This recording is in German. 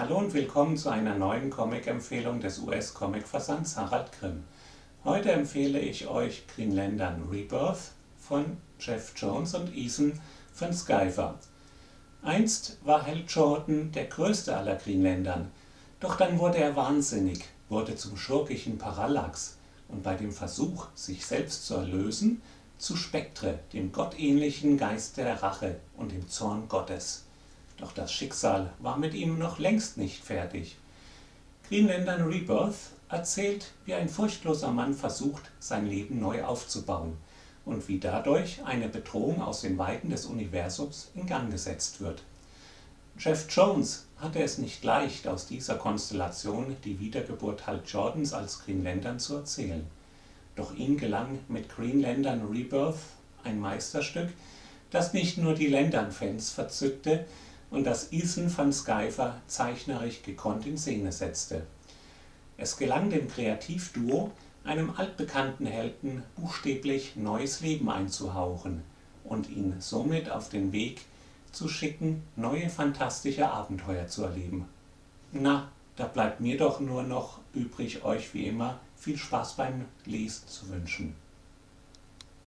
Hallo und willkommen zu einer neuen Comic-Empfehlung des US-Comic-Versands Harald Grimm. Heute empfehle ich euch Green Lantern Rebirth von Jeff Jones und Ethan von Skyver. Einst war Hal Jordan der größte aller Green Lantern, doch dann wurde er wahnsinnig, wurde zum schurkischen Parallax und bei dem Versuch, sich selbst zu erlösen, zu Spektre, dem gottähnlichen Geist der Rache und dem Zorn Gottes. Doch das Schicksal war mit ihm noch längst nicht fertig. Green Lantern Rebirth erzählt, wie ein furchtloser Mann versucht, sein Leben neu aufzubauen und wie dadurch eine Bedrohung aus den Weiten des Universums in Gang gesetzt wird. Jeff Jones hatte es nicht leicht, aus dieser Konstellation die Wiedergeburt Hal Jordans als Green Lantern zu erzählen. Doch ihm gelang mit Green Lantern Rebirth ein Meisterstück, das nicht nur die Lantern-Fans verzückte, und das Ethan van Skyver zeichnerisch gekonnt in Szene setzte. Es gelang dem Kreativduo, einem altbekannten Helden buchstäblich neues Leben einzuhauchen und ihn somit auf den Weg zu schicken, neue fantastische Abenteuer zu erleben. Na, da bleibt mir doch nur noch übrig, euch wie immer viel Spaß beim Lesen zu wünschen.